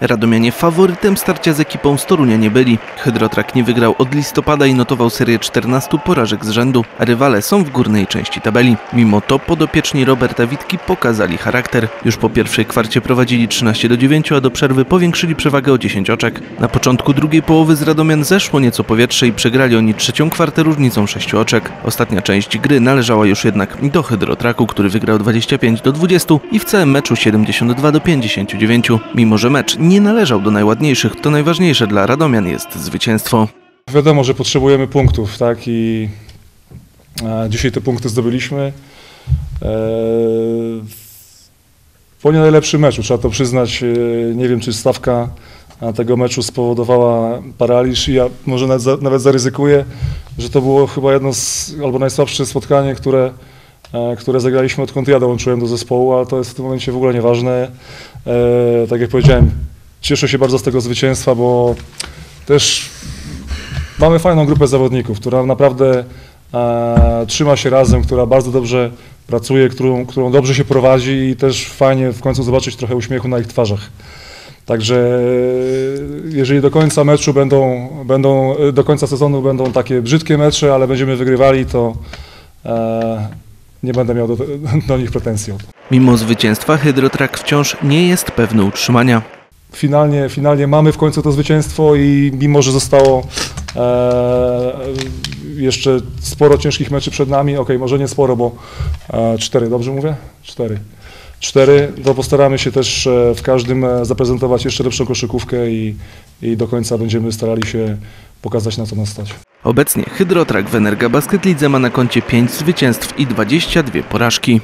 Radomianie faworytem starcia z ekipą z Torunia nie byli. Hydrotrak nie wygrał od listopada i notował serię 14 porażek z rzędu, rywale są w górnej części tabeli. Mimo to podopieczni Roberta Witki pokazali charakter. Już po pierwszej kwarcie prowadzili 13 do 9, a do przerwy powiększyli przewagę o 10 oczek. Na początku drugiej połowy z Radomian zeszło nieco powietrze i przegrali oni trzecią kwartę różnicą 6 oczek. Ostatnia część gry należała już jednak do Hydrotraku, który wygrał 25 do 20 i w całym meczu 72 do 59. Mimo, że mecz nie należał do najładniejszych, to najważniejsze dla Radomian jest zwycięstwo. Wiadomo, że potrzebujemy punktów, tak? I e, dzisiaj te punkty zdobyliśmy. E, po nie najlepszym meczu, trzeba to przyznać. E, nie wiem, czy stawka tego meczu spowodowała paraliż i ja może nawet, nawet zaryzykuję, że to było chyba jedno z, albo najsłabsze spotkanie, które, które zagraliśmy odkąd ja dołączyłem do zespołu, ale to jest w tym momencie w ogóle nieważne. Tak jak powiedziałem, cieszę się bardzo z tego zwycięstwa, bo też Mamy fajną grupę zawodników, która naprawdę e, trzyma się razem, która bardzo dobrze pracuje, którą, którą dobrze się prowadzi i też fajnie w końcu zobaczyć trochę uśmiechu na ich twarzach. Także e, jeżeli do końca meczu będą, będą e, do końca sezonu będą takie brzydkie mecze, ale będziemy wygrywali, to e, nie będę miał do, do nich pretensji. Mimo zwycięstwa Hydrotrak wciąż nie jest pewny utrzymania. Finalnie, finalnie mamy w końcu to zwycięstwo i mimo, że zostało e, jeszcze sporo ciężkich meczy przed nami, okej, może nie sporo, bo e, cztery, dobrze mówię? Cztery. Cztery, to postaramy się też e, w każdym e, zaprezentować jeszcze lepszą koszykówkę i, i do końca będziemy starali się pokazać na co nas stać. Obecnie Hydrotrak w Energa Basket Lidze ma na koncie 5 zwycięstw i 22 porażki.